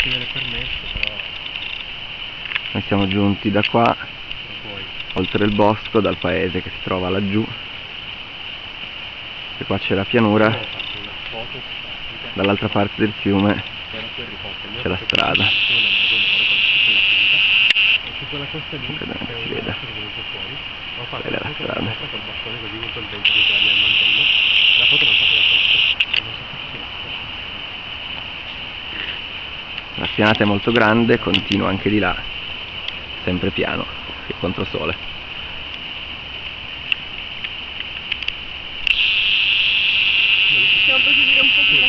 chiedere permesso, però Noi siamo giunti da qua, oltre il bosco, dal paese che si trova laggiù. E qua c'è la pianura, dall'altra parte del fiume c'è la strada. quella costa lì non si che fatto Quella è la strada. La spianata è molto grande, continua anche di là, sempre piano, e controsole. Possiamo proseguire un po' sulla